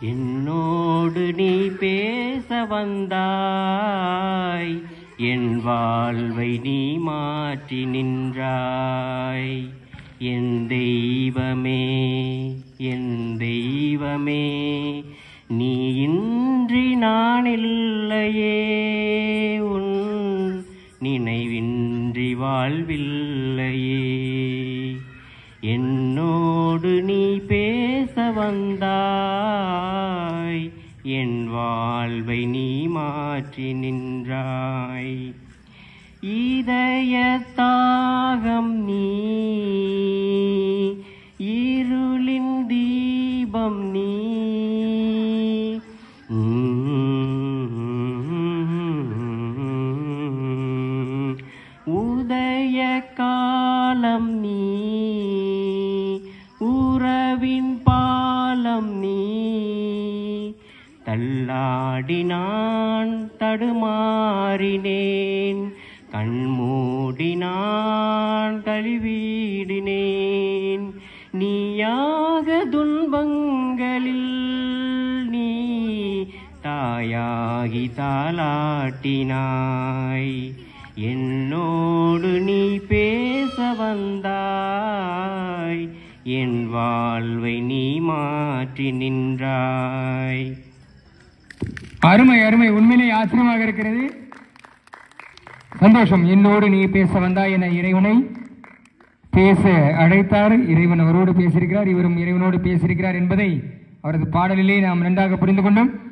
என்னோடு நீ பேச வந்தாய் என் வாழ்வை நீ மாற்றி நின்றாய். என் தெய்வமே என் தெய்வமே நீ இன்றி நான் இல்லையே உன் நினைவின்றி வாழ்வில்லையே பேச வந்தாய் என் வாழ்வை நீ மாற்றி நின்றாய் இதய தாகம் நீ இருளின் தீபம் நீ உதய காலம் நீ தள்ளாடினான் தடுமாறினேன். கண்மூடினான் கழுவிடினேன். நீயாக துன்பங்களில் நீ தாயாகி தாலாட்டினாய் என்னோடு நீ பேச வந்தாய். என் வாழ்வை நீ மாற்றி நின்றாய். அருமை அருமை உண்மையிலே ஆச்சரியமாக இருக்கிறது. சந்தோஷம். என்னோடு நீ பேச வந்தா என இறைவனை பேச அழைத்தார். இறைவன் அவரோடு பேசியிருக்கிறார். இவரும் இறைவனோடு பேசியிருக்கிறார் என்பதை அவரது பாடலிலே நாம் நன்றாக புரிந்து கொண்டோம்.